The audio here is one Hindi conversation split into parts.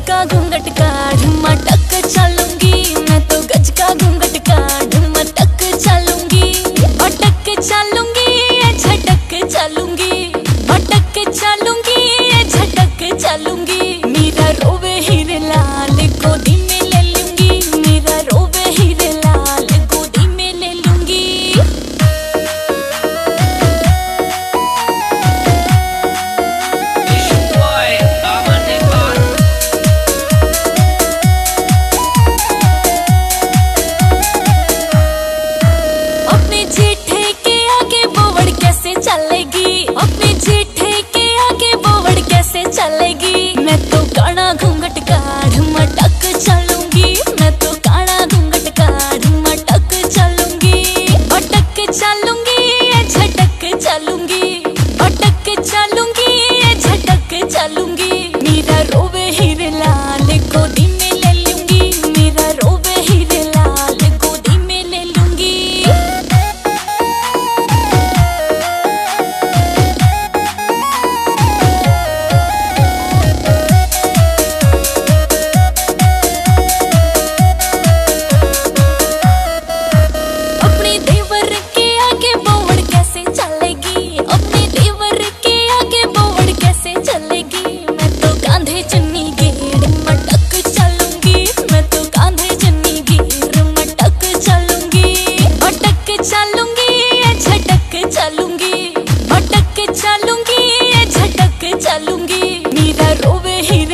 नाच का घूंघट का ढुमा टक चल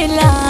la